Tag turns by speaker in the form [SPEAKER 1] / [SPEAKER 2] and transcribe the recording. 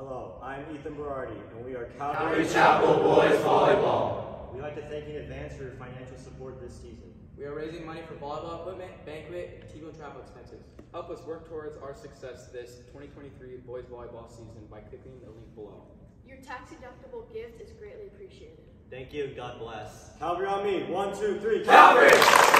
[SPEAKER 1] Hello, I'm Ethan Berardi, and we are
[SPEAKER 2] Calvary Chapel Boys Volleyball.
[SPEAKER 1] We'd like to thank you in advance for your financial support this season.
[SPEAKER 3] We are raising money for volleyball equipment, banquet, and travel expenses.
[SPEAKER 4] Help us work towards our success this 2023 boys volleyball season by clicking the link below.
[SPEAKER 5] Your tax-deductible gift is greatly appreciated.
[SPEAKER 6] Thank you. God bless.
[SPEAKER 1] Calvary on me. One, two, three.
[SPEAKER 2] Calvary!